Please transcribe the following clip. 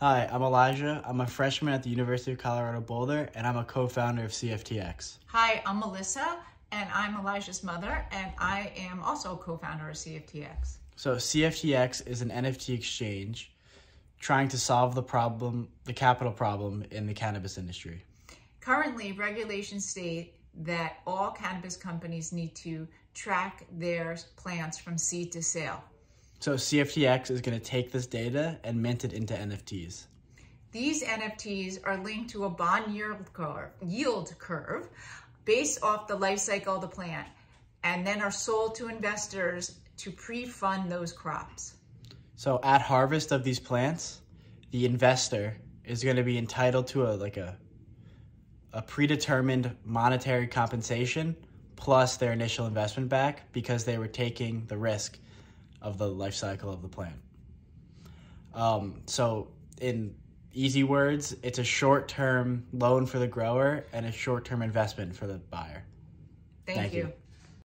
Hi, I'm Elijah. I'm a freshman at the University of Colorado Boulder, and I'm a co-founder of CFTX. Hi, I'm Melissa, and I'm Elijah's mother, and I am also a co-founder of CFTX. So CFTX is an NFT exchange trying to solve the problem, the capital problem in the cannabis industry. Currently, regulations state that all cannabis companies need to track their plants from seed to sale. So CFTX is going to take this data and mint it into NFTs. These NFTs are linked to a bond yield curve, yield curve based off the life cycle of the plant and then are sold to investors to pre-fund those crops. So at harvest of these plants, the investor is going to be entitled to a like a a predetermined monetary compensation plus their initial investment back because they were taking the risk of the life cycle of the plant. Um, so, in easy words, it's a short term loan for the grower and a short term investment for the buyer. Thank, Thank you. you.